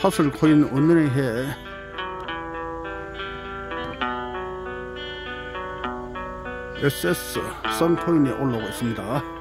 사슬 코인 오늘의 해. SS 썬코인이 올라오고 있습니다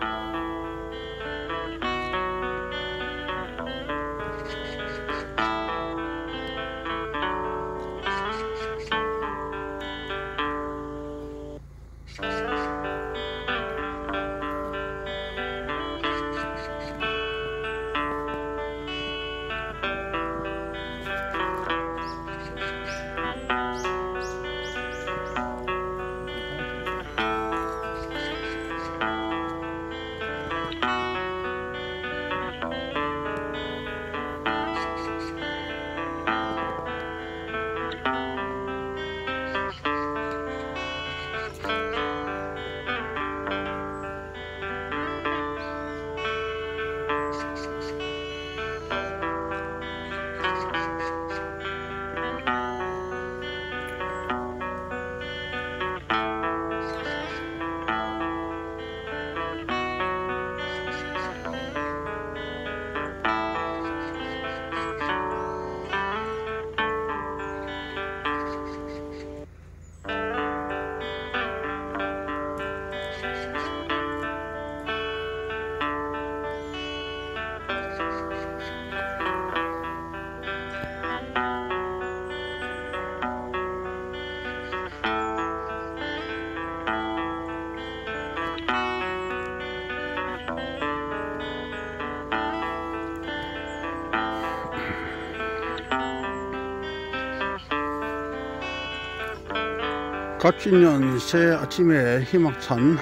갓진년 새 아침에 희망찬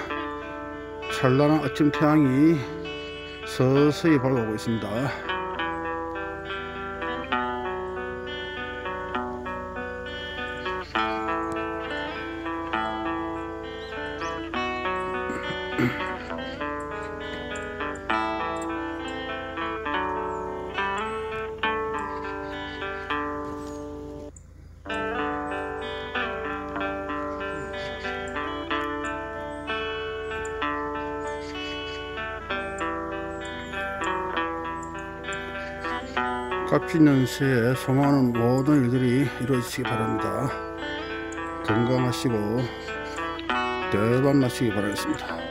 찬란한 아침 태양이 서서히 밝아오고 있습니다 새해 소망하는 모든 일들이 이루어지시기 바랍니다. 건강하시고 대박 나시기 바라겠습니다.